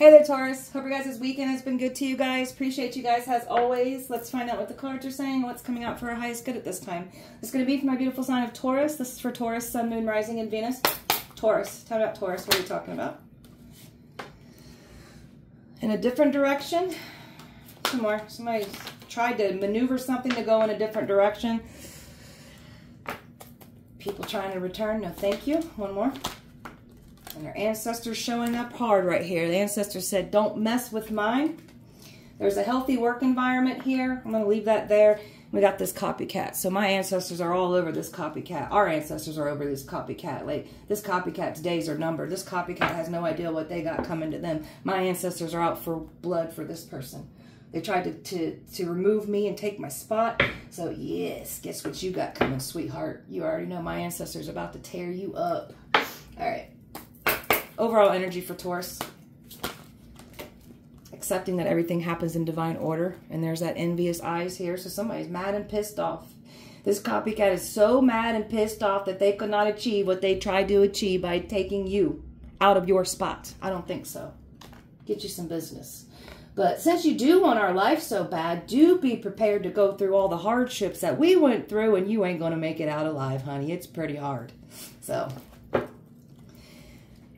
Hey there, Taurus. Hope your guys' weekend has been good to you guys. Appreciate you guys as always. Let's find out what the cards are saying, what's coming out for our highest good at this time. It's going to be for my beautiful sign of Taurus. This is for Taurus, Sun, Moon, Rising, and Venus. Taurus. Tell me about Taurus. What are we talking about? In a different direction. Some more. Somebody tried to maneuver something to go in a different direction. People trying to return. No, thank you. One more. And their ancestors showing up hard right here. The ancestors said, don't mess with mine. There's a healthy work environment here. I'm going to leave that there. We got this copycat. So my ancestors are all over this copycat. Our ancestors are over this copycat. Like, this copycat's days are numbered. This copycat has no idea what they got coming to them. My ancestors are out for blood for this person. They tried to, to, to remove me and take my spot. So, yes, guess what you got coming, sweetheart? You already know my ancestors about to tear you up. All right. Overall energy for Taurus. Accepting that everything happens in divine order. And there's that envious eyes here. So somebody's mad and pissed off. This copycat is so mad and pissed off that they could not achieve what they tried to achieve by taking you out of your spot. I don't think so. Get you some business. But since you do want our life so bad, do be prepared to go through all the hardships that we went through and you ain't going to make it out alive, honey. It's pretty hard. So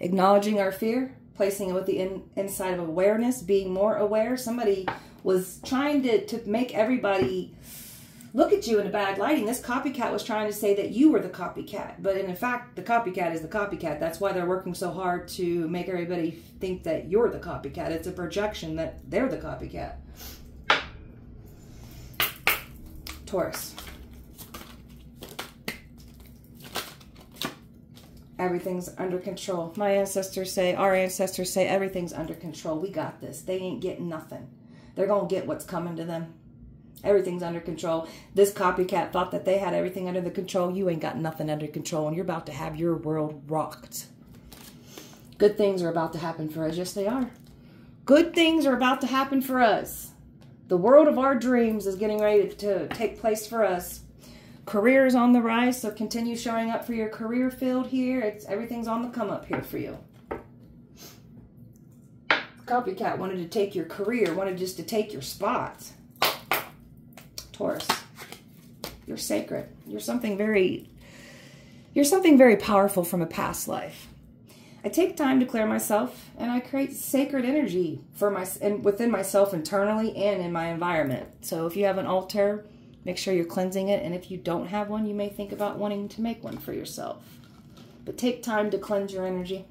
acknowledging our fear, placing it with the in, inside of awareness, being more aware. Somebody was trying to, to make everybody look at you in a bad lighting. This copycat was trying to say that you were the copycat. But in fact, the copycat is the copycat. That's why they're working so hard to make everybody think that you're the copycat. It's a projection that they're the copycat. Taurus. Everything's under control. My ancestors say, our ancestors say, everything's under control. We got this. They ain't getting nothing. They're going to get what's coming to them. Everything's under control. This copycat thought that they had everything under the control. You ain't got nothing under control, and you're about to have your world rocked. Good things are about to happen for us. Yes, they are. Good things are about to happen for us. The world of our dreams is getting ready to take place for us. Career is on the rise, so continue showing up for your career field here. It's Everything's on the come up here for you. Copycat wanted to take your career, wanted just to take your spot. Taurus, you're sacred. You're something very, you're something very powerful from a past life. I take time to clear myself and I create sacred energy for my and within myself internally and in my environment. So if you have an altar, Make sure you're cleansing it, and if you don't have one, you may think about wanting to make one for yourself. But take time to cleanse your energy.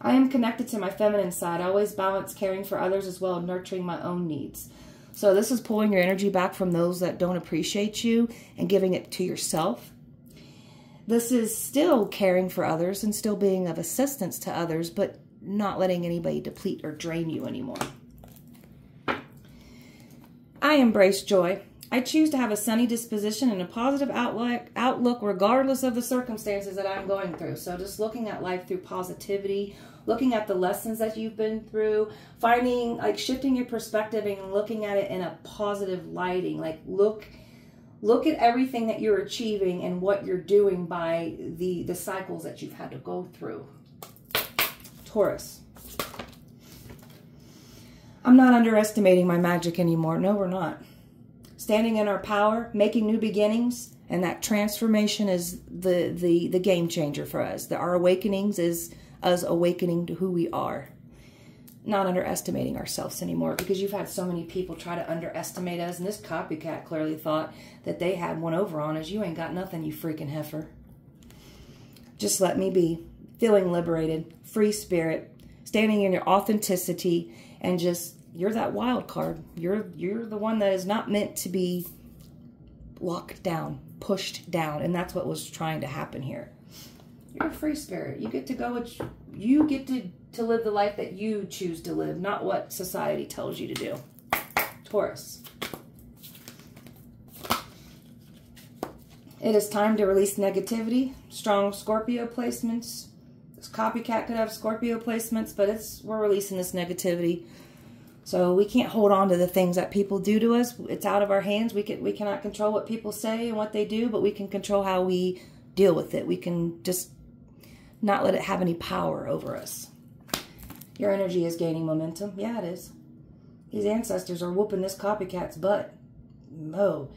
I am connected to my feminine side. I always balance caring for others as well as nurturing my own needs. So this is pulling your energy back from those that don't appreciate you and giving it to yourself. This is still caring for others and still being of assistance to others, but not letting anybody deplete or drain you anymore. I embrace joy. I choose to have a sunny disposition and a positive outlook, outlook regardless of the circumstances that I'm going through. So just looking at life through positivity, looking at the lessons that you've been through, finding like shifting your perspective and looking at it in a positive lighting. Like look look at everything that you're achieving and what you're doing by the the cycles that you've had to go through. Taurus. I'm not underestimating my magic anymore. No, we're not standing in our power, making new beginnings, and that transformation is the the the game changer for us. That our awakenings is us awakening to who we are. Not underestimating ourselves anymore because you've had so many people try to underestimate us, and this copycat clearly thought that they had one over on us. You ain't got nothing, you freaking heifer. Just let me be. Feeling liberated, free spirit, standing in your authenticity, and just you're that wild card. You're you're the one that is not meant to be locked down, pushed down, and that's what was trying to happen here. You're a free spirit. You get to go with you get to to live the life that you choose to live, not what society tells you to do. Taurus. It is time to release negativity. Strong Scorpio placements. This copycat could have Scorpio placements, but it's we're releasing this negativity. So we can't hold on to the things that people do to us. It's out of our hands. We can we cannot control what people say and what they do, but we can control how we deal with it. We can just not let it have any power over us. Your energy is gaining momentum. Yeah, it is. These ancestors are whooping this copycat's butt. Oh,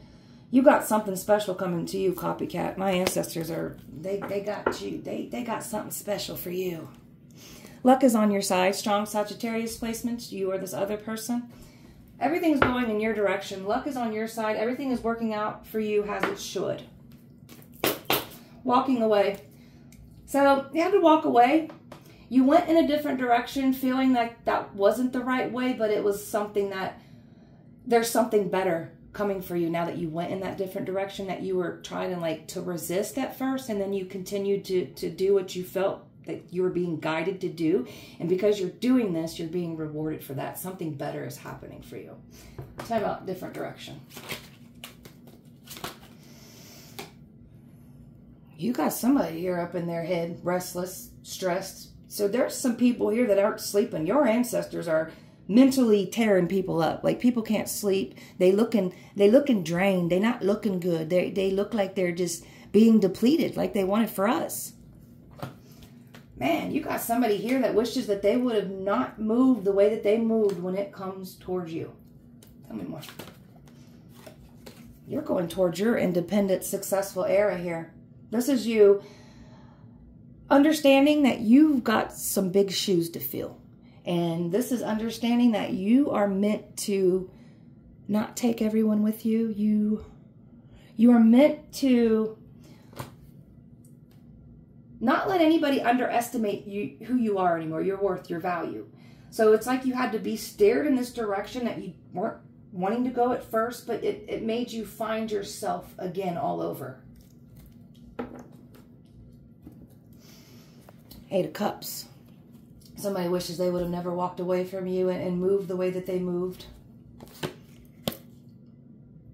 you got something special coming to you, copycat. My ancestors are, they, they got you. They, they got something special for you. Luck is on your side. Strong Sagittarius placements. You or this other person. Everything's going in your direction. Luck is on your side. Everything is working out for you as it should. Walking away. So you had to walk away. You went in a different direction feeling like that wasn't the right way, but it was something that there's something better coming for you now that you went in that different direction that you were trying to like to resist at first and then you continued to to do what you felt that you're being guided to do and because you're doing this you're being rewarded for that something better is happening for you talk about different direction you got somebody here up in their head restless stressed so there's some people here that aren't sleeping your ancestors are mentally tearing people up. Like people can't sleep. They looking they looking drained. They not looking good. They they look like they're just being depleted, like they wanted for us. Man, you got somebody here that wishes that they would have not moved the way that they moved when it comes towards you. Tell me more. You're going towards your independent, successful era here. This is you understanding that you've got some big shoes to fill and this is understanding that you are meant to not take everyone with you. You you are meant to not let anybody underestimate you who you are anymore, your worth, your value. So it's like you had to be steered in this direction that you weren't wanting to go at first, but it, it made you find yourself again all over. Eight of Cups. Somebody wishes they would have never walked away from you and, and moved the way that they moved.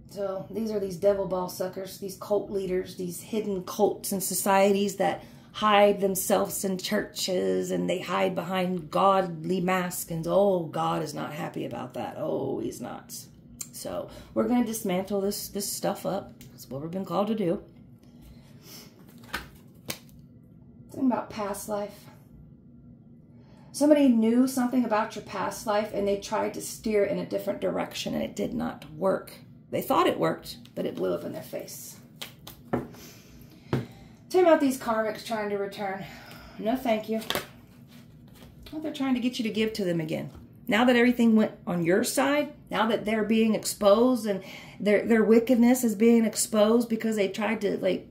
So these are these devil ball suckers, these cult leaders, these hidden cults and societies that hide themselves in churches and they hide behind godly masks and oh God is not happy about that. Oh, he's not. So we're going to dismantle this this stuff up. That's what we've been called to do. Talking about past life somebody knew something about your past life and they tried to steer in a different direction and it did not work. They thought it worked, but it blew up in their face. Tell me about these karmics trying to return. No, thank you. Well, they're trying to get you to give to them again. Now that everything went on your side, now that they're being exposed and their their wickedness is being exposed because they tried to like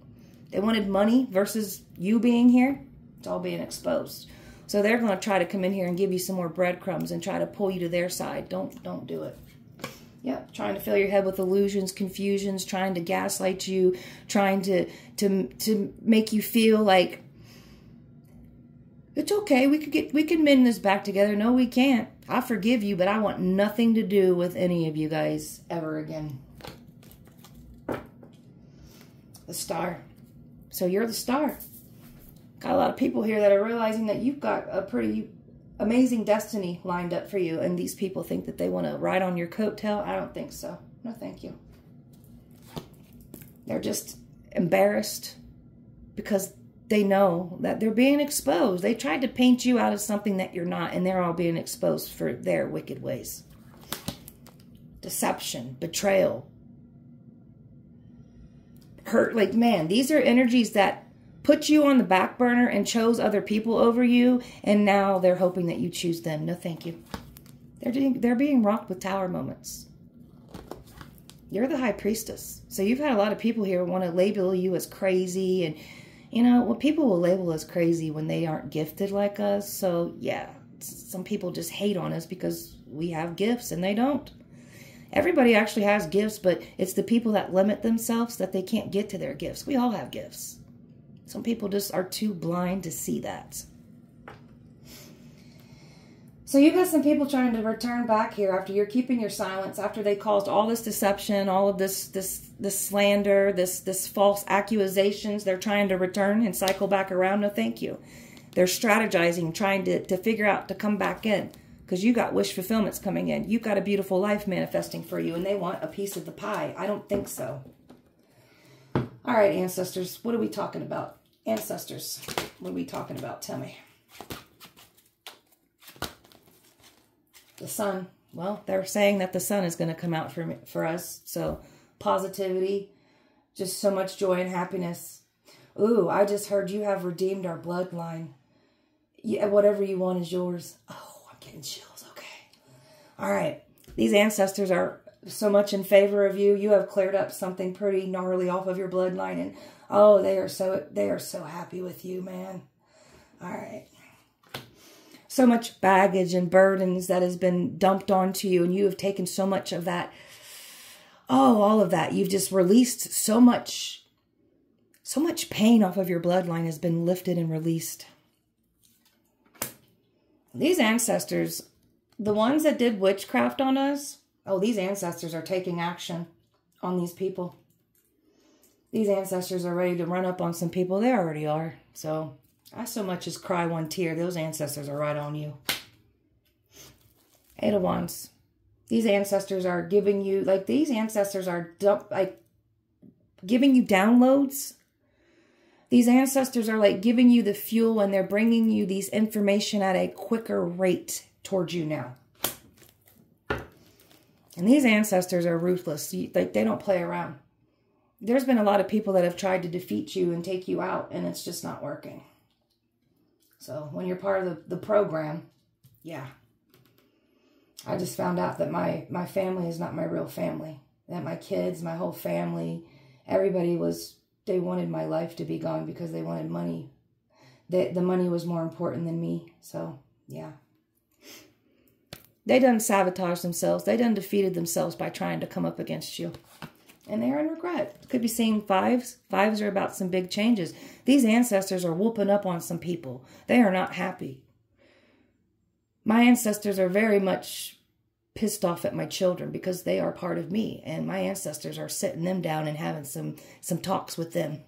they wanted money versus you being here, it's all being exposed. So they're going to try to come in here and give you some more breadcrumbs and try to pull you to their side. Don't don't do it. Yep, trying to fill your head with illusions, confusions, trying to gaslight you, trying to to to make you feel like it's okay. We could get we can mend this back together. No, we can't. I forgive you, but I want nothing to do with any of you guys ever again. The star. So you're the star got a lot of people here that are realizing that you've got a pretty amazing destiny lined up for you. And these people think that they want to ride on your coattail. I don't think so. No, thank you. They're just embarrassed because they know that they're being exposed. They tried to paint you out of something that you're not, and they're all being exposed for their wicked ways. Deception, betrayal, hurt. Like, man, these are energies that put you on the back burner and chose other people over you, and now they're hoping that you choose them. No, thank you. They're doing, they're being rocked with tower moments. You're the high priestess. So you've had a lot of people here want to label you as crazy and you know, well people will label us crazy when they aren't gifted like us. So yeah, some people just hate on us because we have gifts and they don't. Everybody actually has gifts, but it's the people that limit themselves that they can't get to their gifts. We all have gifts. Some people just are too blind to see that. So you've got some people trying to return back here after you're keeping your silence, after they caused all this deception, all of this this this slander, this this false accusations. They're trying to return and cycle back around. No, thank you. They're strategizing, trying to, to figure out to come back in. Because you got wish fulfillments coming in. You've got a beautiful life manifesting for you, and they want a piece of the pie. I don't think so. All right, ancestors, what are we talking about? Ancestors, what are we talking about? Tell me. The sun. Well, they're saying that the sun is going to come out for, me, for us. So positivity, just so much joy and happiness. Ooh, I just heard you have redeemed our bloodline. Yeah, whatever you want is yours. Oh, I'm getting chills. Okay. All right. These ancestors are so much in favor of you. You have cleared up something pretty gnarly off of your bloodline and oh, they are so they are so happy with you, man. All right. So much baggage and burdens that has been dumped onto you and you have taken so much of that oh, all of that. You've just released so much so much pain off of your bloodline has been lifted and released. These ancestors, the ones that did witchcraft on us, oh, these ancestors are taking action on these people. These ancestors are ready to run up on some people. They already are. So I so much as cry one tear. Those ancestors are right on you. Eight of Wands. These ancestors are giving you, like these ancestors are dump, like giving you downloads. These ancestors are like giving you the fuel and they're bringing you these information at a quicker rate towards you now. And these ancestors are ruthless. Like they don't play around. There's been a lot of people that have tried to defeat you and take you out, and it's just not working. So when you're part of the, the program, yeah. I just found out that my, my family is not my real family. That my kids, my whole family, everybody was, they wanted my life to be gone because they wanted money. They, the money was more important than me. So, yeah. They done sabotaged themselves. They done defeated themselves by trying to come up against you. And they're in regret. Could be seeing fives. Fives are about some big changes. These ancestors are whooping up on some people. They are not happy. My ancestors are very much pissed off at my children because they are part of me. And my ancestors are sitting them down and having some, some talks with them.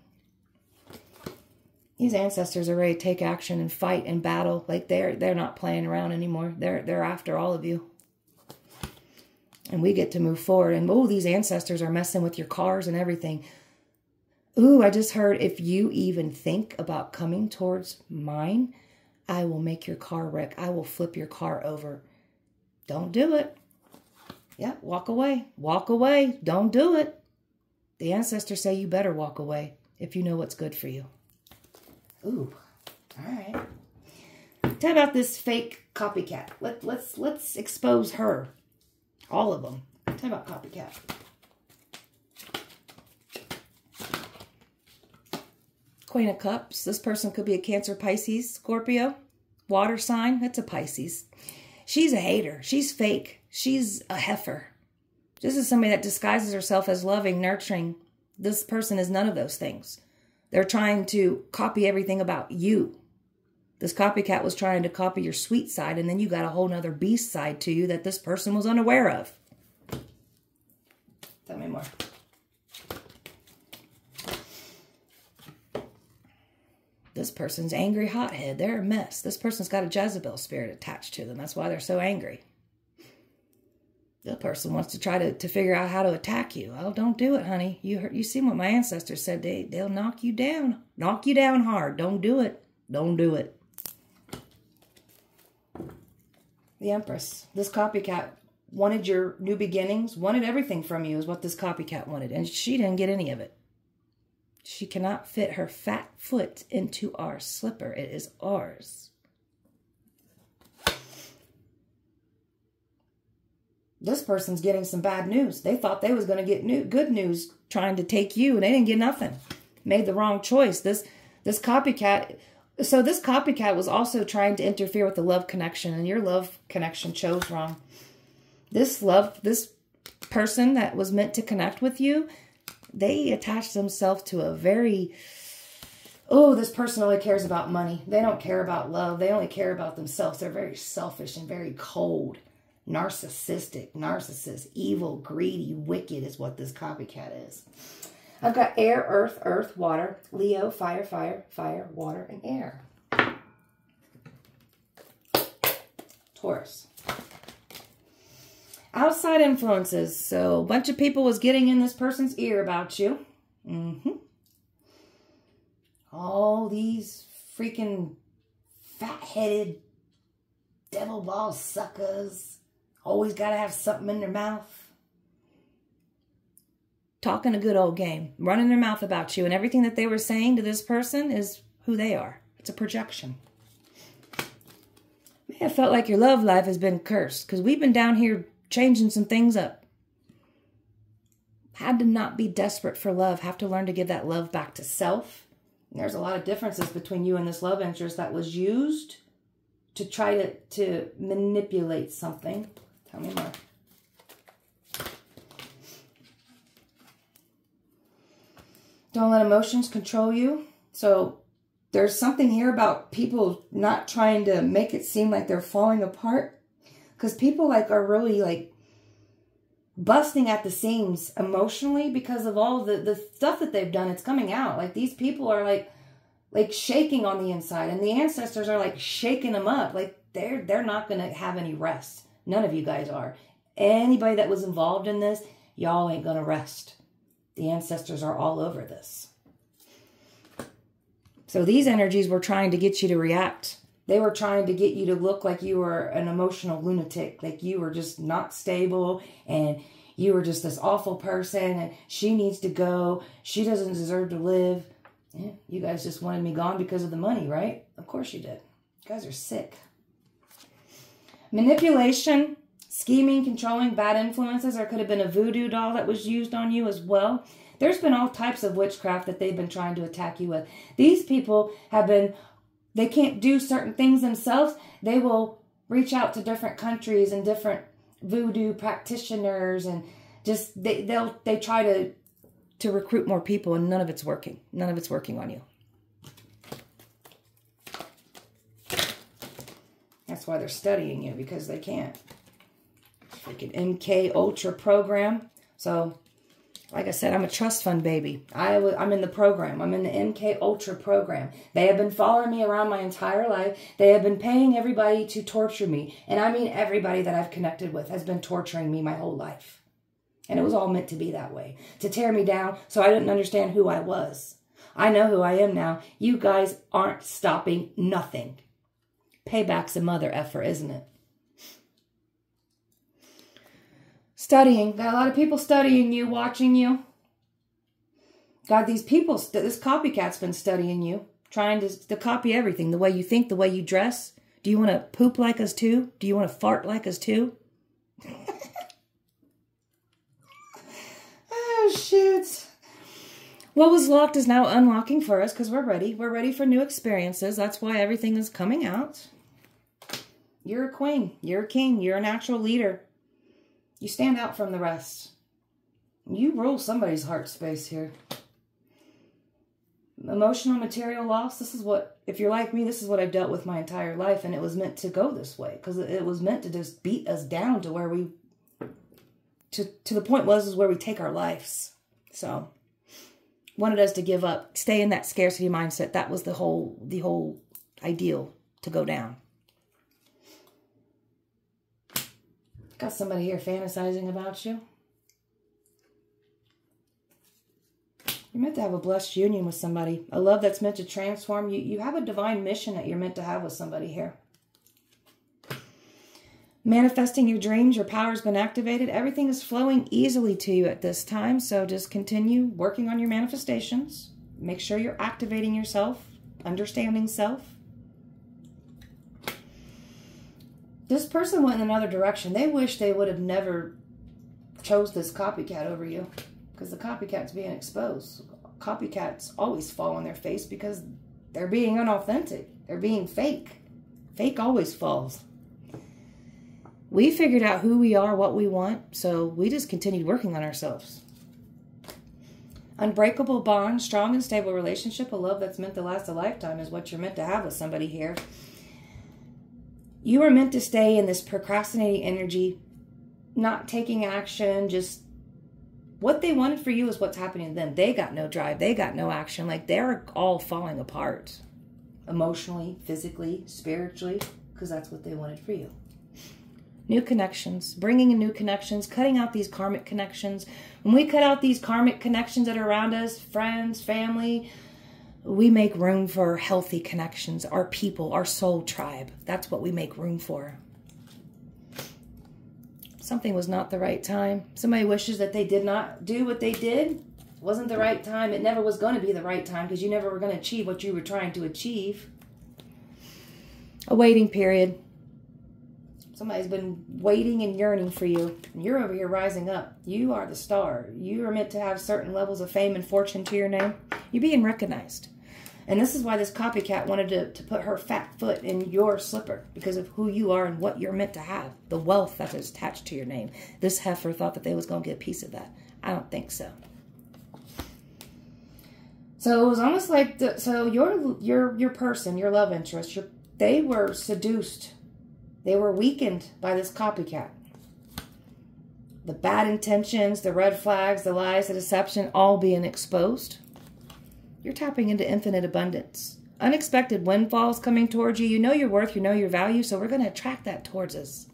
These ancestors are ready to take action and fight and battle. Like they're they're not playing around anymore. They're they're after all of you. And we get to move forward. And oh, these ancestors are messing with your cars and everything. Ooh, I just heard if you even think about coming towards mine, I will make your car wreck. I will flip your car over. Don't do it. Yeah, walk away. Walk away. Don't do it. The ancestors say you better walk away if you know what's good for you. Ooh, all right. Tell about this fake copycat. Let, let's let's expose her. All of them. Tell about copycat. Queen of Cups. This person could be a Cancer, Pisces, Scorpio, water sign. That's a Pisces. She's a hater. She's fake. She's a heifer. This is somebody that disguises herself as loving, nurturing. This person is none of those things. They're trying to copy everything about you. This copycat was trying to copy your sweet side, and then you got a whole nother beast side to you that this person was unaware of. Tell me more. This person's angry hothead. They're a mess. This person's got a Jezebel spirit attached to them. That's why they're so angry the person wants to try to, to figure out how to attack you. Oh, don't do it, honey. You heard, you seen what my ancestors said. They, they'll knock you down. Knock you down hard. Don't do it. Don't do it. The Empress. This copycat wanted your new beginnings, wanted everything from you is what this copycat wanted. And she didn't get any of it. She cannot fit her fat foot into our slipper. It is ours. this person's getting some bad news. They thought they was going to get new, good news trying to take you, and they didn't get nothing. Made the wrong choice. This this copycat. So this copycat was also trying to interfere with the love connection, and your love connection chose wrong. This love, this person that was meant to connect with you, they attached themselves to a very oh, this person only cares about money. They don't care about love. They only care about themselves. They're very selfish and very cold narcissistic, narcissist, evil, greedy, wicked is what this copycat is. I've got air, earth, earth, water, Leo, fire, fire, fire, water, and air. Taurus. Outside influences. So a bunch of people was getting in this person's ear about you. Mm-hmm. All these freaking fat-headed devil ball suckers always got to have something in their mouth. Talking a good old game, running their mouth about you, and everything that they were saying to this person is who they are. It's a projection. May have felt like your love life has been cursed because we've been down here changing some things up. Had to not be desperate for love, have to learn to give that love back to self. there's a lot of differences between you and this love interest that was used to try to, to manipulate something. Tell me more. Don't let emotions control you. So there's something here about people not trying to make it seem like they're falling apart. Because people like are really like busting at the seams emotionally because of all the, the stuff that they've done. It's coming out. Like these people are like like shaking on the inside and the ancestors are like shaking them up. Like they're they're not gonna have any rest. None of you guys are. Anybody that was involved in this, y'all ain't gonna rest. The ancestors are all over this. So these energies were trying to get you to react. They were trying to get you to look like you were an emotional lunatic, like you were just not stable and you were just this awful person and she needs to go. She doesn't deserve to live. Yeah, you guys just wanted me gone because of the money, right? Of course you did. You guys are sick. Manipulation, scheming, controlling, bad influences, or could have been a voodoo doll that was used on you as well. There's been all types of witchcraft that they've been trying to attack you with. These people have been, they can't do certain things themselves. They will reach out to different countries and different voodoo practitioners and just they they'll they try to to recruit more people and none of it's working. None of it's working on you. That's why they're studying you because they can't. Freaking MK Ultra program. So like I said, I'm a trust fund baby. I w- I'm in the program. I'm in the MK Ultra program. They have been following me around my entire life. They have been paying everybody to torture me. And I mean everybody that I've connected with has been torturing me my whole life. And it was all meant to be that way. To tear me down so I didn't understand who I was. I know who I am now. You guys aren't stopping nothing. Payback's a mother effer, isn't it? Studying. Got a lot of people studying you, watching you. God, these people, this copycat's been studying you, trying to, to copy everything. The way you think, the way you dress. Do you want to poop like us too? Do you want to fart like us too? oh, shoot. What was locked is now unlocking for us because we're ready. We're ready for new experiences. That's why everything is coming out. You're a queen. You're a king. You're a natural leader. You stand out from the rest. You rule somebody's heart space here. Emotional material loss, this is what, if you're like me, this is what I've dealt with my entire life, and it was meant to go this way because it was meant to just beat us down to where we, to, to the point was is where we take our lives. So, wanted us to give up, stay in that scarcity mindset. That was the whole, the whole ideal to go down. Got somebody here fantasizing about you. You're meant to have a blessed union with somebody. A love that's meant to transform you. You have a divine mission that you're meant to have with somebody here. Manifesting your dreams, your power's been activated. Everything is flowing easily to you at this time. So just continue working on your manifestations. Make sure you're activating yourself, understanding self. This person went in another direction. They wish they would have never chose this copycat over you because the copycat's being exposed. Copycats always fall on their face because they're being unauthentic. They're being fake. Fake always falls. We figured out who we are, what we want, so we just continued working on ourselves. Unbreakable bond, strong and stable relationship, a love that's meant to last a lifetime is what you're meant to have with somebody here. You are meant to stay in this procrastinating energy, not taking action, just what they wanted for you is what's happening to them. They got no drive, they got no action. Like they're all falling apart emotionally, physically, spiritually, because that's what they wanted for you. New connections, bringing in new connections, cutting out these karmic connections. When we cut out these karmic connections that are around us, friends, family, we make room for healthy connections, our people, our soul tribe. That's what we make room for. Something was not the right time. Somebody wishes that they did not do what they did. It wasn't the right time. It never was going to be the right time because you never were going to achieve what you were trying to achieve. A waiting period. Somebody's been waiting and yearning for you. And you're over here rising up. You are the star. You are meant to have certain levels of fame and fortune to your name. You're being recognized. And this is why this copycat wanted to, to put her fat foot in your slipper because of who you are and what you're meant to have, the wealth that is attached to your name. This heifer thought that they was going to get a piece of that. I don't think so. So it was almost like the, so your your your person, your love interest, your, they were seduced. They were weakened by this copycat. The bad intentions, the red flags, the lies, the deception, all being exposed. You're tapping into infinite abundance. Unexpected windfalls coming towards you. You know your worth, you know your value, so we're going to attract that towards us.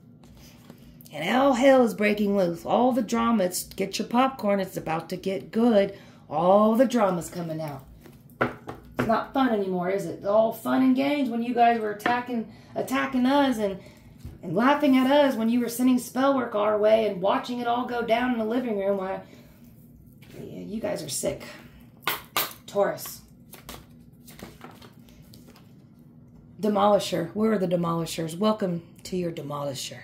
And all hell is breaking loose. All the drama, it's, get your popcorn, it's about to get good. All the drama's coming out. It's not fun anymore, is it? All fun and games when you guys were attacking attacking us and and laughing at us when you were sending spell work our way and watching it all go down in the living room. Why, you guys are sick. Taurus. Demolisher. Where are the demolishers? Welcome to your demolisher.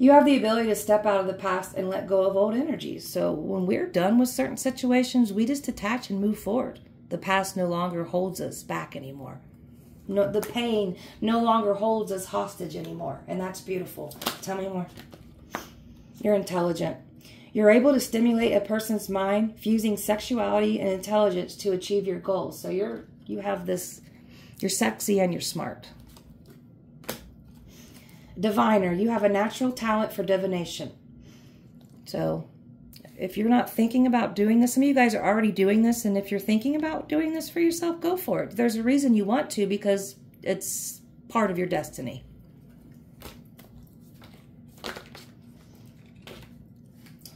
You have the ability to step out of the past and let go of old energies. So when we're done with certain situations, we just detach and move forward. The past no longer holds us back anymore. No, the pain no longer holds us hostage anymore. And that's beautiful. Tell me more. You're intelligent. You're able to stimulate a person's mind, fusing sexuality and intelligence to achieve your goals. So you're you have this, you're sexy and you're smart. Diviner, you have a natural talent for divination. So if you're not thinking about doing this, some of you guys are already doing this, and if you're thinking about doing this for yourself, go for it. There's a reason you want to because it's part of your destiny.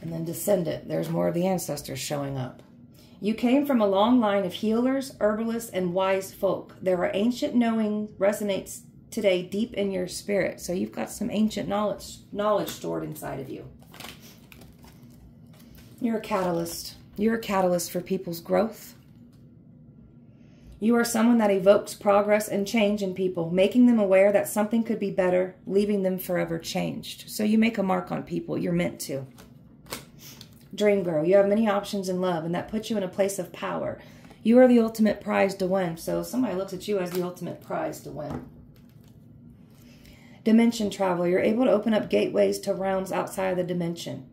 And then descendant. There's more of the ancestors showing up. You came from a long line of healers, herbalists, and wise folk. There are ancient knowing resonates today deep in your spirit. So you've got some ancient knowledge knowledge stored inside of you. You're a catalyst. You're a catalyst for people's growth. You are someone that evokes progress and change in people, making them aware that something could be better, leaving them forever changed. So you make a mark on people. You're meant to. Dream girl, you have many options in love, and that puts you in a place of power. You are the ultimate prize to win. So somebody looks at you as the ultimate prize to win. Dimension travel, you're able to open up gateways to realms outside of the dimension.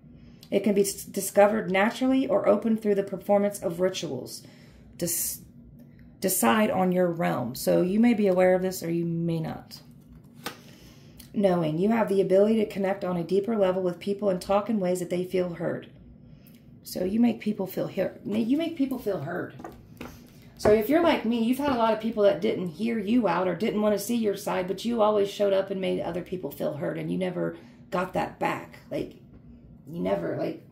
It can be discovered naturally or opened through the performance of rituals. Des decide on your realm. So you may be aware of this or you may not. Knowing, you have the ability to connect on a deeper level with people and talk in ways that they feel heard. So you make people feel heard. You make people feel heard. So if you're like me, you've had a lot of people that didn't hear you out or didn't want to see your side, but you always showed up and made other people feel heard, and you never got that back. Like you never like,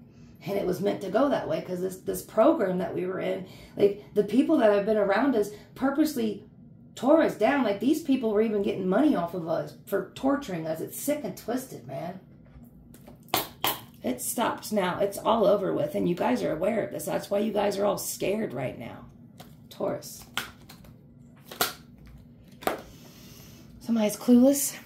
and it was meant to go that way because this this program that we were in, like the people that have been around us purposely tore us down. Like these people were even getting money off of us for torturing us. It's sick and twisted, man. It stops now. It's all over with. And you guys are aware of this. That's why you guys are all scared right now. Taurus. Somebody's clueless.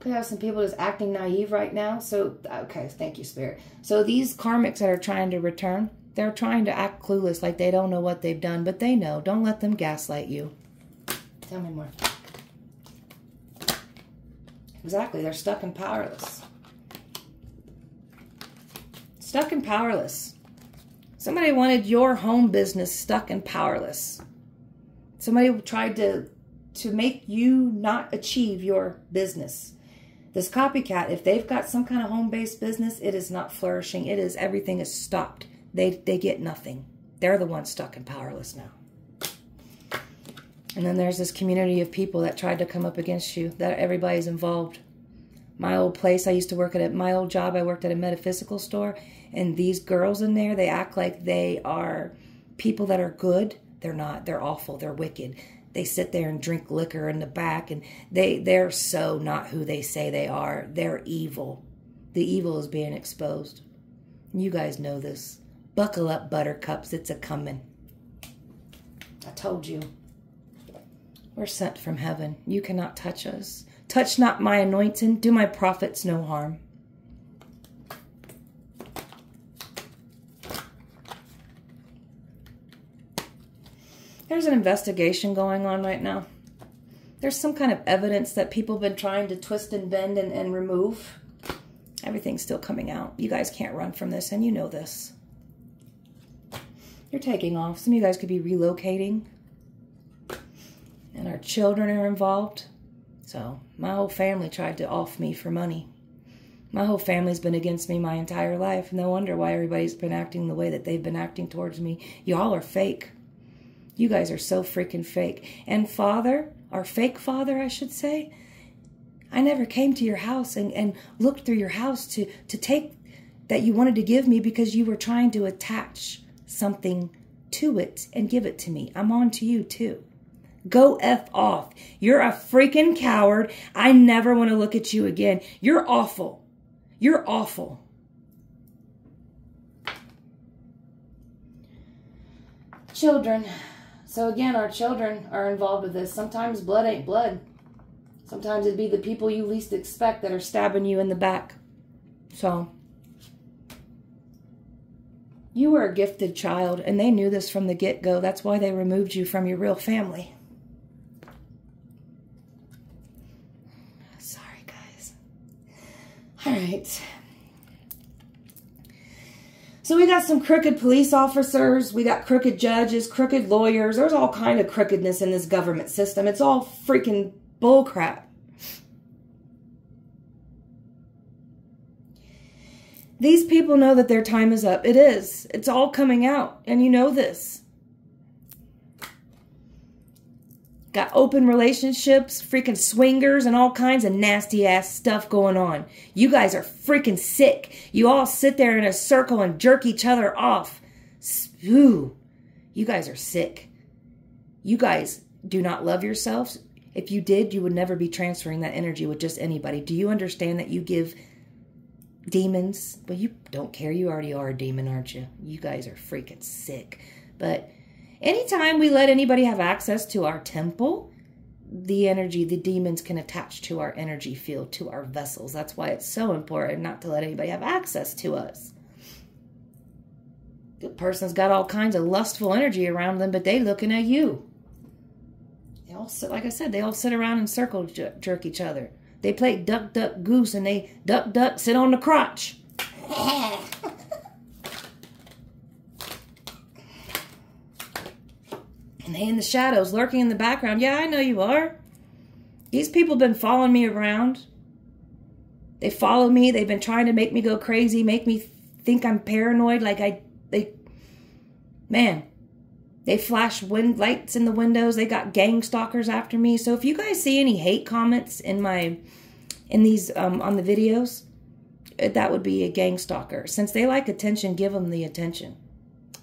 Could have some people just acting naive right now. So, okay, thank you, Spirit. So these karmics that are trying to return, they're trying to act clueless like they don't know what they've done, but they know. Don't let them gaslight you. Tell me more. Exactly. They're stuck and powerless stuck and powerless. Somebody wanted your home business stuck and powerless. Somebody tried to to make you not achieve your business. This copycat, if they've got some kind of home-based business, it is not flourishing. It is everything is stopped. They they get nothing. They're the ones stuck and powerless now. And then there's this community of people that tried to come up against you, that everybody's involved. My old place, I used to work at my old job, I worked at a metaphysical store, and these girls in there, they act like they are people that are good. They're not. They're awful. They're wicked. they sit there and drink liquor in the back and they they're so not who they say they are. They're evil. The evil is being exposed. You guys know this. Buckle up, buttercups. It's a coming. I told you. We're sent from heaven. You cannot touch us. Touch not my anointing. Do my prophets no harm. There's an investigation going on right now. There's some kind of evidence that people have been trying to twist and bend and, and remove. Everything's still coming out. You guys can't run from this, and you know this. You're taking off. Some of you guys could be relocating. And our children are involved. So my whole family tried to off me for money. My whole family's been against me my entire life. No wonder why everybody's been acting the way that they've been acting towards me. Y'all are fake. You guys are so freaking fake. And father, our fake father, I should say, I never came to your house and, and looked through your house to, to take that you wanted to give me because you were trying to attach something to it and give it to me. I'm on to you too. Go F off. You're a freaking coward. I never want to look at you again. You're awful. You're awful. Children. So again, our children are involved with this. Sometimes blood ain't blood. Sometimes it'd be the people you least expect that are stabbing you in the back. So, you were a gifted child, and they knew this from the get go. That's why they removed you from your real family. Sorry, guys. All right. So we got some crooked police officers, we got crooked judges, crooked lawyers. There's all kind of crookedness in this government system. It's all freaking bullcrap. These people know that their time is up. It is. It's all coming out, and you know this. Got open relationships, freaking swingers, and all kinds of nasty ass stuff going on. You guys are freaking sick. You all sit there in a circle and jerk each other off. Ooh, you guys are sick. You guys do not love yourselves. If you did, you would never be transferring that energy with just anybody. Do you understand that you give demons? Well, you don't care. You already are a demon, aren't you? You guys are freaking sick. But Anytime we let anybody have access to our temple, the energy, the demons can attach to our energy field, to our vessels. That's why it's so important not to let anybody have access to us. The person's got all kinds of lustful energy around them, but they looking at you. They all sit, like I said, they all sit around in circles, jerk each other. They play duck, duck, goose, and they duck, duck, sit on the crotch. In the shadows, lurking in the background. Yeah, I know you are. These people have been following me around. They follow me. They've been trying to make me go crazy, make me think I'm paranoid. Like I, they, man, they flash wind lights in the windows. They got gang stalkers after me. So if you guys see any hate comments in my, in these, um, on the videos, that would be a gang stalker. Since they like attention, give them the attention.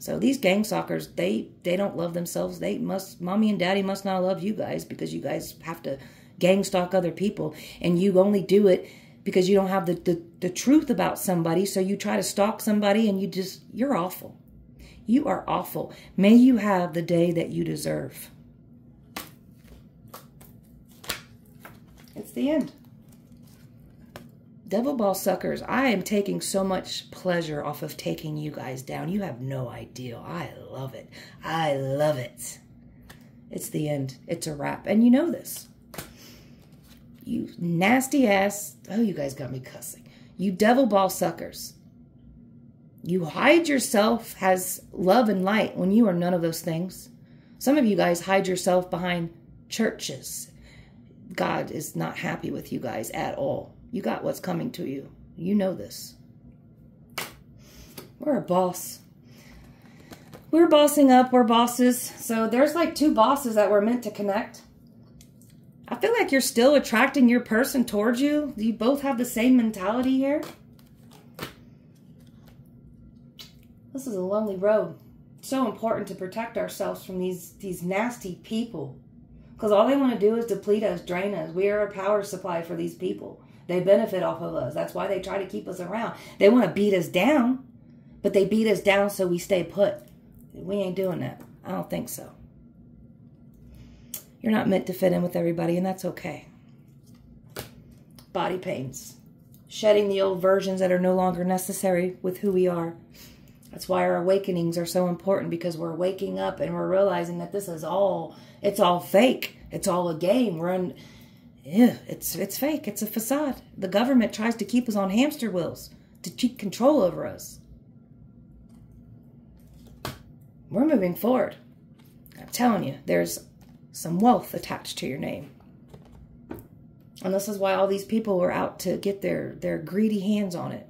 So these gang stalkers, they they don't love themselves. They must, mommy and daddy must not love you guys because you guys have to gang stalk other people, and you only do it because you don't have the, the, the truth about somebody. So you try to stalk somebody, and you just you're awful. You are awful. May you have the day that you deserve. It's the end. Devil ball suckers, I am taking so much pleasure off of taking you guys down. You have no idea. I love it. I love it. It's the end. It's a wrap. And you know this. You nasty ass. Oh, you guys got me cussing. You devil ball suckers. You hide yourself as love and light when you are none of those things. Some of you guys hide yourself behind churches. God is not happy with you guys at all. You got what's coming to you. You know this. We're a boss. We're bossing up. We're bosses. So there's like two bosses that were meant to connect. I feel like you're still attracting your person towards you. You both have the same mentality here? This is a lonely road. so important to protect ourselves from these, these nasty people. Because all they want to do is deplete us, drain us. We are a power supply for these people. They benefit off of us. That's why they try to keep us around. They want to beat us down, but they beat us down so we stay put. We ain't doing that. I don't think so. You're not meant to fit in with everybody, and that's okay. Body pains. Shedding the old versions that are no longer necessary with who we are. That's why our awakenings are so important because we're waking up and we're realizing that this is all, it's all fake. It's all a game. We're in, it's, it's fake. It's a facade. The government tries to keep us on hamster wheels to keep control over us. We're moving forward. I'm telling you, there's some wealth attached to your name. And this is why all these people were out to get their, their greedy hands on it.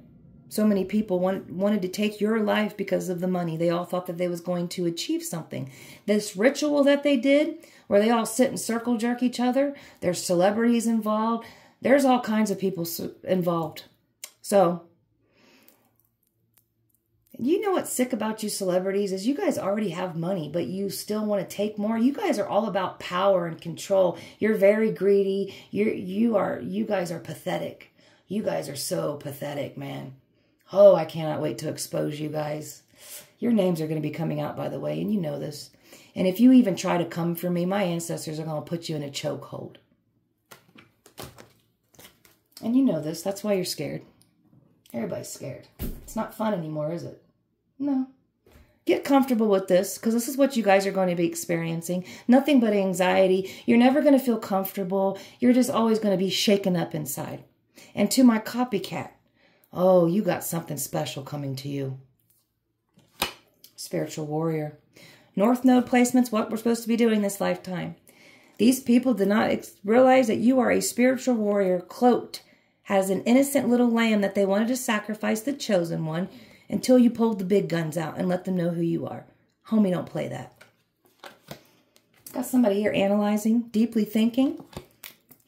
So many people want, wanted to take your life because of the money. They all thought that they was going to achieve something. This ritual that they did, where they all sit and circle jerk each other, there's celebrities involved. There's all kinds of people involved. So, you know what's sick about you celebrities is you guys already have money, but you still want to take more. You guys are all about power and control. You're very greedy. You're you are you guys are pathetic. You guys are so pathetic, man. Oh, I cannot wait to expose you guys. Your names are going to be coming out, by the way, and you know this. And if you even try to come for me, my ancestors are going to put you in a chokehold. And you know this. That's why you're scared. Everybody's scared. It's not fun anymore, is it? No. Get comfortable with this because this is what you guys are going to be experiencing. Nothing but anxiety. You're never going to feel comfortable. You're just always going to be shaken up inside. And to my copycat, Oh, you got something special coming to you. Spiritual warrior. North Node placements, what we're supposed to be doing this lifetime. These people did not realize that you are a spiritual warrior cloaked, has an innocent little lamb that they wanted to sacrifice the chosen one until you pulled the big guns out and let them know who you are. Homie, don't play that. Got somebody here analyzing, deeply thinking.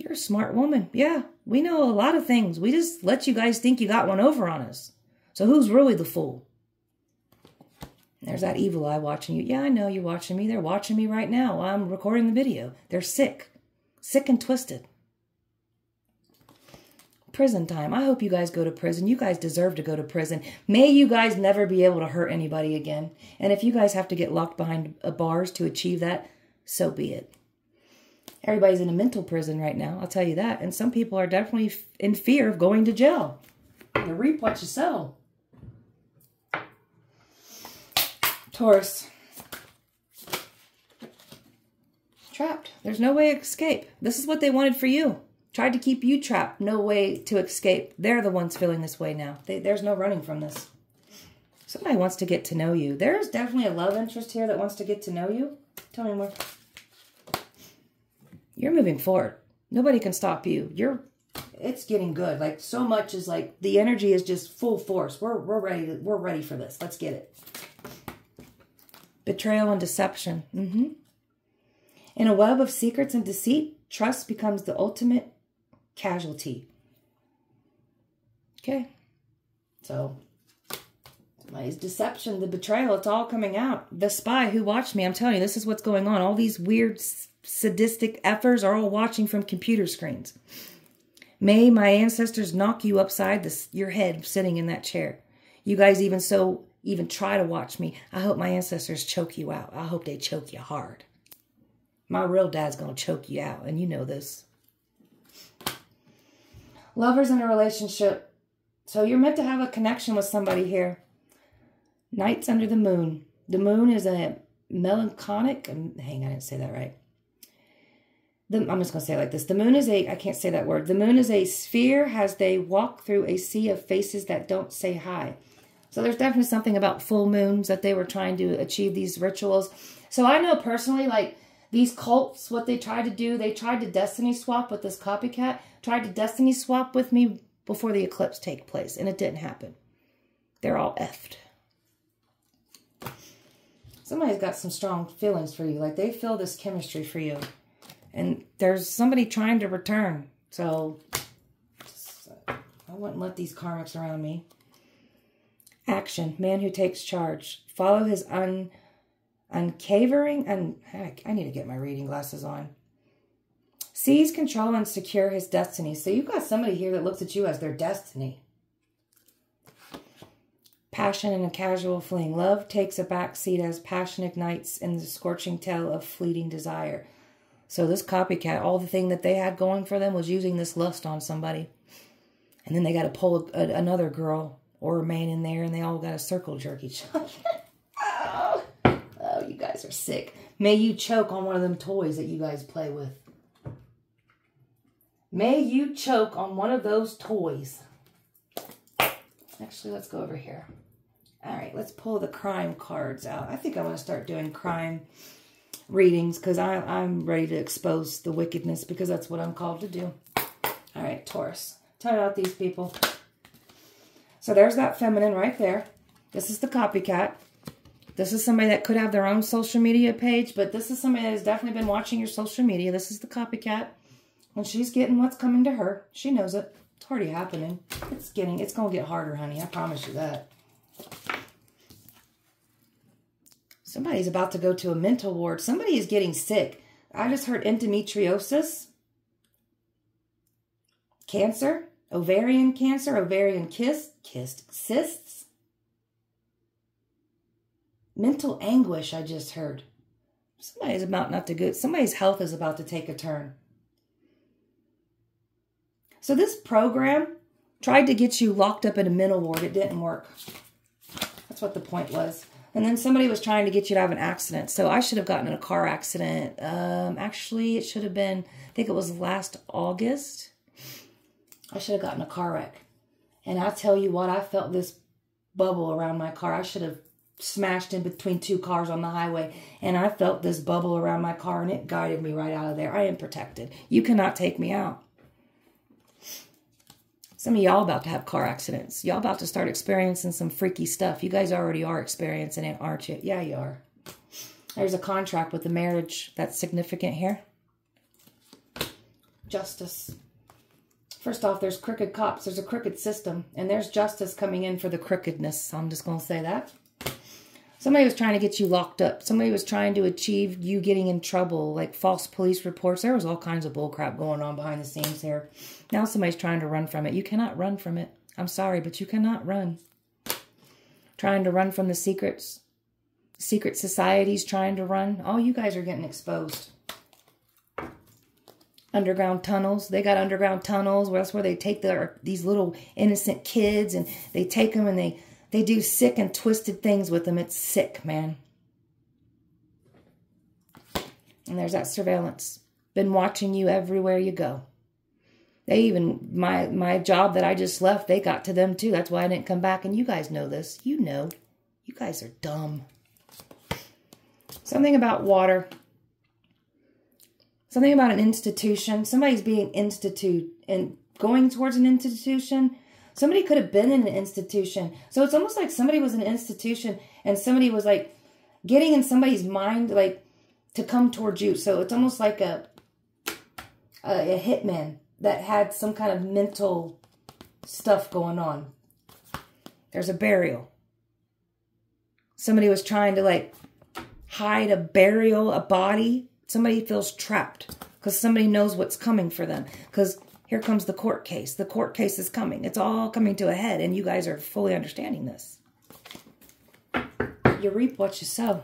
You're a smart woman. Yeah, we know a lot of things. We just let you guys think you got one over on us. So who's really the fool? There's that evil eye watching you. Yeah, I know you're watching me. They're watching me right now I'm recording the video. They're sick. Sick and twisted. Prison time. I hope you guys go to prison. You guys deserve to go to prison. May you guys never be able to hurt anybody again. And if you guys have to get locked behind bars to achieve that, so be it. Everybody's in a mental prison right now, I'll tell you that. And some people are definitely in fear of going to jail. You reap what you sow. Taurus. Trapped. There's no way to escape. This is what they wanted for you. Tried to keep you trapped. No way to escape. They're the ones feeling this way now. They, there's no running from this. Somebody wants to get to know you. There's definitely a love interest here that wants to get to know you. Tell me more you're moving forward. Nobody can stop you. You're it's getting good. Like so much is like the energy is just full force. We're we're ready to, we're ready for this. Let's get it. Betrayal and deception. Mm-hmm. In a web of secrets and deceit, trust becomes the ultimate casualty. Okay. So my deception, the betrayal, it's all coming out. The spy who watched me, I'm telling you, this is what's going on. All these weird sadistic effers are all watching from computer screens. May my ancestors knock you upside this, your head sitting in that chair. You guys even so even try to watch me. I hope my ancestors choke you out. I hope they choke you hard. My real dad's going to choke you out, and you know this. Lovers in a relationship. So you're meant to have a connection with somebody here. Nights under the moon. The moon is a melancholic, hang on, I didn't say that right the, I'm just going to say it like this. The moon is a, I can't say that word. The moon is a sphere as they walk through a sea of faces that don't say hi. So there's definitely something about full moons that they were trying to achieve these rituals. So I know personally, like these cults, what they tried to do, they tried to destiny swap with this copycat, tried to destiny swap with me before the eclipse take place, and it didn't happen. They're all effed. Somebody's got some strong feelings for you. Like they feel this chemistry for you and there's somebody trying to return. So I wouldn't let these karmics around me. Action. Man who takes charge. Follow his un uncavering and I need to get my reading glasses on. Seize control and secure his destiny. So you've got somebody here that looks at you as their destiny. Passion and a casual fling. Love takes a back seat as passion ignites in the scorching tail of fleeting desire. So this copycat, all the thing that they had going for them was using this lust on somebody. And then they got to pull a, a, another girl or a man in there and they all got to circle jerk each other. oh. oh, you guys are sick. May you choke on one of them toys that you guys play with. May you choke on one of those toys. Actually, let's go over here. All right, let's pull the crime cards out. I think I want to start doing crime readings because I'm ready to expose the wickedness because that's what I'm called to do. All right, Taurus. Tell out these people. So there's that feminine right there. This is the copycat. This is somebody that could have their own social media page, but this is somebody that has definitely been watching your social media. This is the copycat. When she's getting what's coming to her, she knows it. It's already happening. It's getting, it's going to get harder, honey. I promise you that. Somebody's about to go to a mental ward. Somebody is getting sick. I just heard endometriosis, cancer, ovarian cancer, ovarian kyst, cysts, mental anguish, I just heard. Somebody's about not to good. Somebody's health is about to take a turn. So this program tried to get you locked up in a mental ward. It didn't work. That's what the point was. And then somebody was trying to get you to have an accident. So I should have gotten in a car accident. Um, actually, it should have been, I think it was last August. I should have gotten a car wreck. And I tell you what, I felt this bubble around my car. I should have smashed in between two cars on the highway. And I felt this bubble around my car and it guided me right out of there. I am protected. You cannot take me out. Some of y'all about to have car accidents. Y'all about to start experiencing some freaky stuff. You guys already are experiencing it, aren't you? Yeah, you are. There's a contract with the marriage that's significant here. Justice. First off, there's crooked cops. There's a crooked system. And there's justice coming in for the crookedness. I'm just going to say that. Somebody was trying to get you locked up. Somebody was trying to achieve you getting in trouble, like false police reports. There was all kinds of bullcrap going on behind the scenes here. Now somebody's trying to run from it. You cannot run from it. I'm sorry, but you cannot run. Trying to run from the secrets. Secret societies trying to run. All you guys are getting exposed. Underground tunnels. They got underground tunnels. That's where they take their these little innocent kids and they take them and they they do sick and twisted things with them. It's sick, man. And there's that surveillance. Been watching you everywhere you go. They even, my, my job that I just left, they got to them too. That's why I didn't come back. And you guys know this. You know. You guys are dumb. Something about water. Something about an institution. Somebody's being institute and going towards an institution Somebody could have been in an institution. So it's almost like somebody was in an institution and somebody was like getting in somebody's mind like to come towards you. So it's almost like a, a, a hitman that had some kind of mental stuff going on. There's a burial. Somebody was trying to like hide a burial, a body. Somebody feels trapped because somebody knows what's coming for them. Because here comes the court case. The court case is coming. It's all coming to a head, and you guys are fully understanding this. You reap what you sow.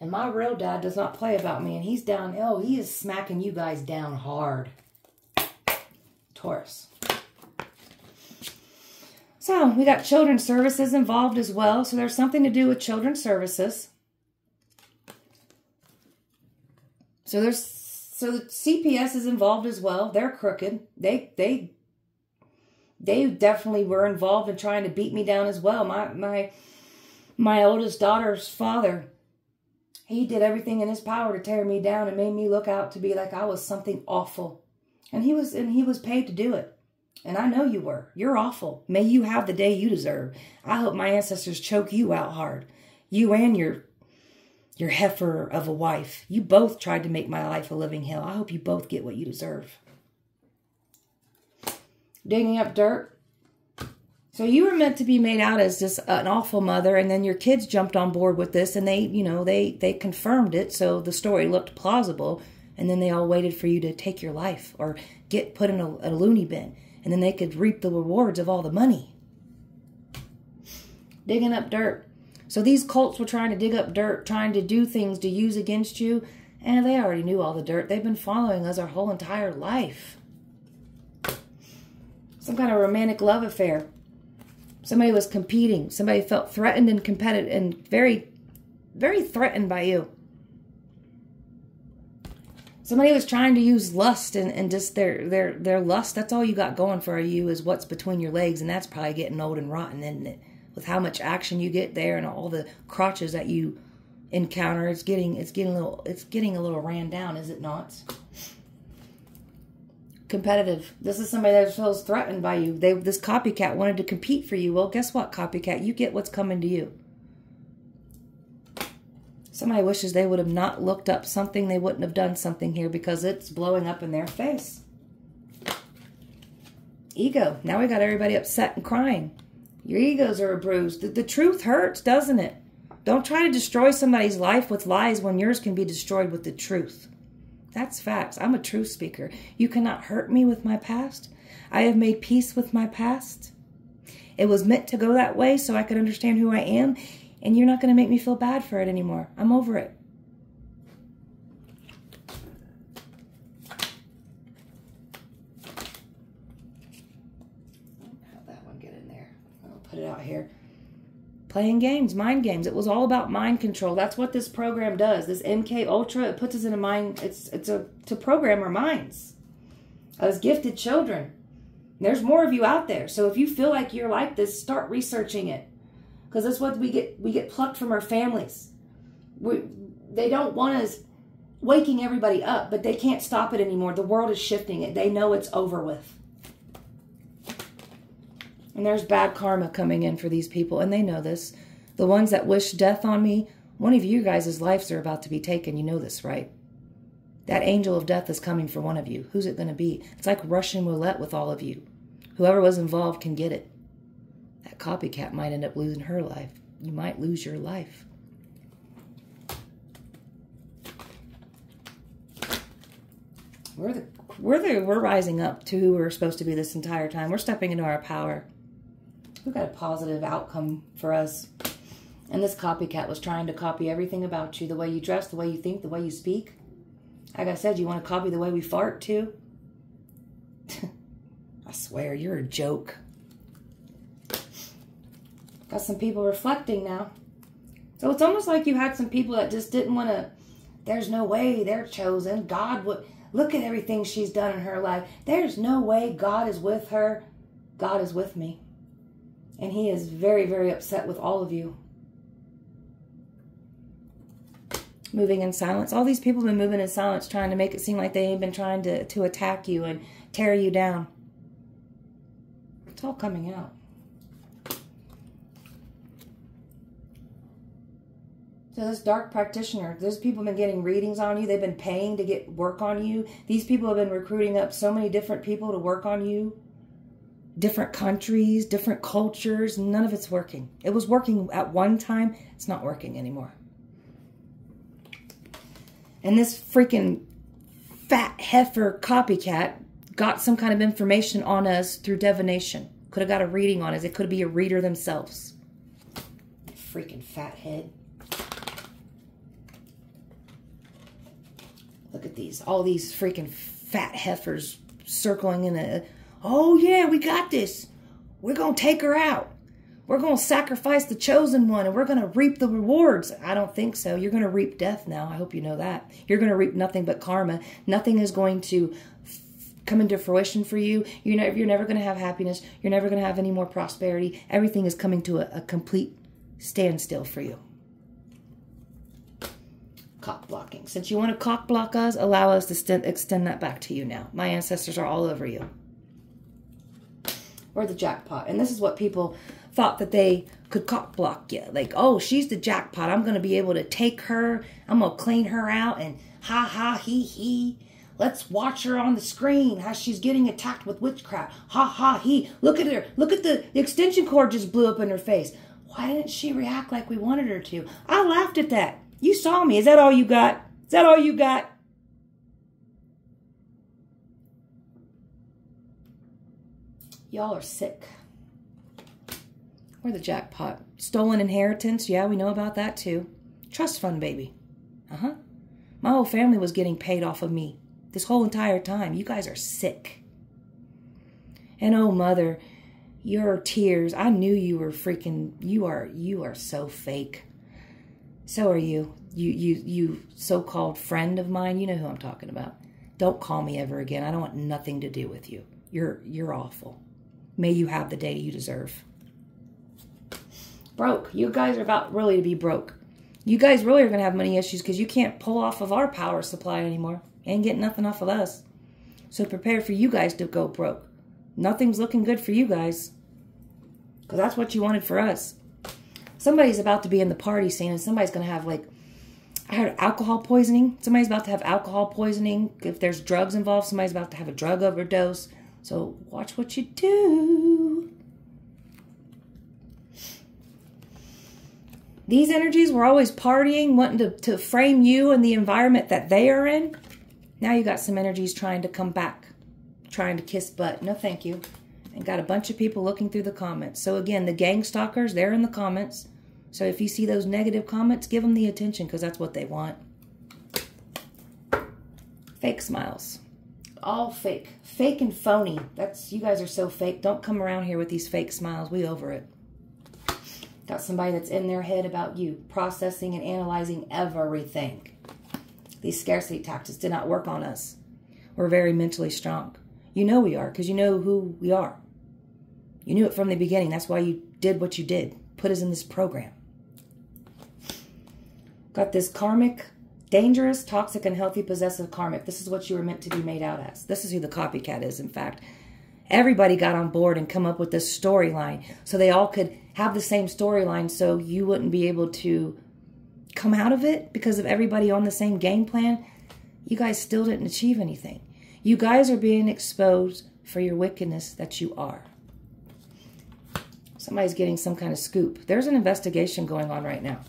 And my real dad does not play about me, and he's down, oh, he is smacking you guys down hard. Taurus. So, we got children's services involved as well, so there's something to do with children's services. So there's so CPS is involved as well. They're crooked. They they they definitely were involved in trying to beat me down as well. My my my oldest daughter's father, he did everything in his power to tear me down and made me look out to be like I was something awful. And he was and he was paid to do it. And I know you were. You're awful. May you have the day you deserve. I hope my ancestors choke you out hard. You and your your heifer of a wife. You both tried to make my life a living hell. I hope you both get what you deserve. Digging up dirt. So you were meant to be made out as just an awful mother, and then your kids jumped on board with this, and they, you know, they they confirmed it, so the story looked plausible, and then they all waited for you to take your life or get put in a, a loony bin, and then they could reap the rewards of all the money. Digging up dirt. So these cults were trying to dig up dirt, trying to do things to use against you, and they already knew all the dirt. They've been following us our whole entire life. Some kind of romantic love affair. Somebody was competing. Somebody felt threatened and competitive and very, very threatened by you. Somebody was trying to use lust and, and just their, their, their lust. That's all you got going for you is what's between your legs. And that's probably getting old and rotten, isn't it? With how much action you get there and all the crotches that you encounter, it's getting, it's getting a little, it's getting a little ran down, is it not? competitive. This is somebody that feels threatened by you. They this copycat wanted to compete for you. Well, guess what, copycat? You get what's coming to you. Somebody wishes they would have not looked up something. They wouldn't have done something here because it's blowing up in their face. Ego. Now we got everybody upset and crying. Your egos are bruised. The, the truth hurts, doesn't it? Don't try to destroy somebody's life with lies when yours can be destroyed with the truth. That's facts. I'm a truth speaker. You cannot hurt me with my past. I have made peace with my past. It was meant to go that way so I could understand who I am, and you're not going to make me feel bad for it anymore. I'm over it. How that one get in there? I'll put it out here playing games, mind games. It was all about mind control. That's what this program does. This MK Ultra, it puts us in a mind, it's it's a to program our minds as gifted children. There's more of you out there. So if you feel like you're like this, start researching it. Because that's what we get we get plucked from our families. We, they don't want us waking everybody up, but they can't stop it anymore. The world is shifting it. They know it's over with. And there's bad karma coming in for these people, and they know this. The ones that wish death on me, one of you guys' lives are about to be taken. You know this, right? That angel of death is coming for one of you. Who's it going to be? It's like Russian roulette with all of you. Whoever was involved can get it. That copycat might end up losing her life. You might lose your life. We're the we're the we're rising up to who we're supposed to be this entire time. We're stepping into our power we got a positive outcome for us. And this copycat was trying to copy everything about you the way you dress, the way you think, the way you speak. Like I said, you want to copy the way we fart too? I swear, you're a joke. Got some people reflecting now. So it's almost like you had some people that just didn't want to, there's no way they're chosen. God would, look at everything she's done in her life. There's no way God is with her. God is with me. And he is very, very upset with all of you. Moving in silence. All these people have been moving in silence, trying to make it seem like they've been trying to, to attack you and tear you down. It's all coming out. So this dark practitioner, those people have been getting readings on you. They've been paying to get work on you. These people have been recruiting up so many different people to work on you different countries, different cultures. None of it's working. It was working at one time. It's not working anymore. And this freaking fat heifer copycat got some kind of information on us through divination. Could have got a reading on us. It could be a reader themselves. Freaking fat head. Look at these. All these freaking fat heifers circling in a Oh, yeah, we got this. We're going to take her out. We're going to sacrifice the chosen one and we're going to reap the rewards. I don't think so. You're going to reap death now. I hope you know that. You're going to reap nothing but karma. Nothing is going to come into fruition for you. You're, ne you're never going to have happiness. You're never going to have any more prosperity. Everything is coming to a, a complete standstill for you. Cock blocking. Since you want to cock block us, allow us to extend that back to you now. My ancestors are all over you or the jackpot. And this is what people thought that they could cock block you. Like, oh, she's the jackpot. I'm going to be able to take her. I'm going to clean her out and ha ha he he. Let's watch her on the screen how she's getting attacked with witchcraft. Ha ha he. Look at her. Look at the, the extension cord just blew up in her face. Why didn't she react like we wanted her to? I laughed at that. You saw me. Is that all you got? Is that all you got? Y'all are sick. Or the jackpot. Stolen inheritance. Yeah, we know about that too. Trust fund, baby. Uh-huh. My whole family was getting paid off of me this whole entire time. You guys are sick. And oh, mother, your tears. I knew you were freaking, you are, you are so fake. So are you. You, you, you so-called friend of mine. You know who I'm talking about. Don't call me ever again. I don't want nothing to do with you. You're, you're awful. May you have the day you deserve. Broke. You guys are about really to be broke. You guys really are going to have money issues because you can't pull off of our power supply anymore. and get nothing off of us. So prepare for you guys to go broke. Nothing's looking good for you guys. Because that's what you wanted for us. Somebody's about to be in the party scene and somebody's going to have like, I heard alcohol poisoning. Somebody's about to have alcohol poisoning. If there's drugs involved, somebody's about to have a drug overdose. So watch what you do. These energies were always partying, wanting to, to frame you and the environment that they are in. Now you got some energies trying to come back, trying to kiss butt. No, thank you. And got a bunch of people looking through the comments. So again, the gang stalkers, they're in the comments. So if you see those negative comments, give them the attention because that's what they want. Fake smiles. All fake. Fake and phony. That's you guys are so fake. Don't come around here with these fake smiles. We over it. Got somebody that's in their head about you, processing and analyzing everything. These scarcity tactics did not work on us. We're very mentally strong. You know we are because you know who we are. You knew it from the beginning. That's why you did what you did. Put us in this program. Got this karmic, dangerous, toxic, and healthy, possessive karmic. This is what you were meant to be made out as. This is who the copycat is, in fact. Everybody got on board and come up with this storyline so they all could have the same storyline so you wouldn't be able to come out of it because of everybody on the same game plan, you guys still didn't achieve anything. You guys are being exposed for your wickedness that you are. Somebody's getting some kind of scoop. There's an investigation going on right now.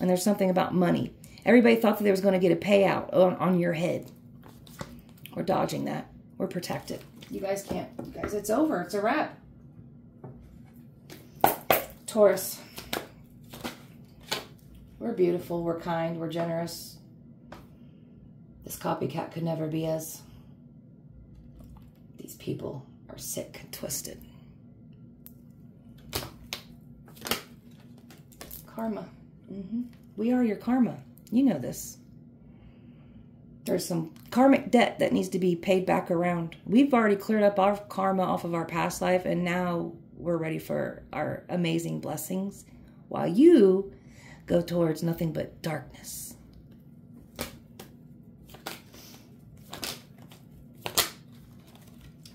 And there's something about money. Everybody thought that they was going to get a payout on, on your head. We're dodging that. We're protected. You guys can't. You guys, it's over. It's a wrap. Taurus. We're beautiful, we're kind, we're generous. This copycat could never be us. These people are sick and twisted. Karma. Mm -hmm. We are your karma. You know this. There's some karmic debt that needs to be paid back around. We've already cleared up our karma off of our past life, and now we're ready for our amazing blessings while you go towards nothing but darkness.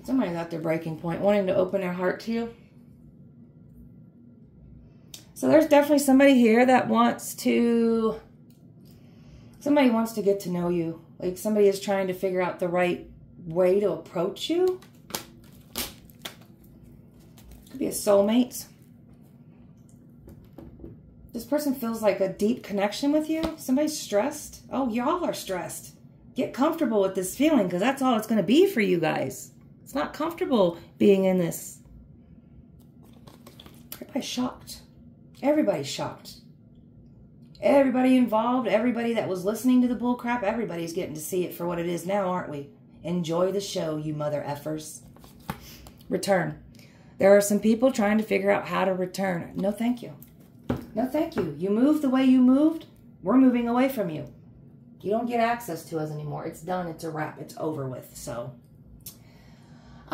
Somebody's at their breaking point, wanting to open their heart to you. So there's definitely somebody here that wants to, somebody wants to get to know you. Like somebody is trying to figure out the right way to approach you. Could be a soulmate. This person feels like a deep connection with you. Somebody's stressed. Oh, y'all are stressed. Get comfortable with this feeling because that's all it's going to be for you guys. It's not comfortable being in this. Everybody's shocked. Everybody's shocked. Everybody involved, everybody that was listening to the bullcrap, everybody's getting to see it for what it is now, aren't we? Enjoy the show, you mother effers. Return. There are some people trying to figure out how to return. No, thank you. No, thank you. You moved the way you moved. We're moving away from you. You don't get access to us anymore. It's done. It's a wrap. It's over with. So,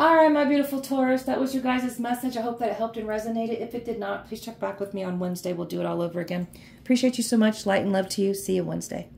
all right, my beautiful Taurus. That was your guys' message. I hope that it helped and resonated. If it did not, please check back with me on Wednesday. We'll do it all over again. Appreciate you so much. Light and love to you. See you Wednesday.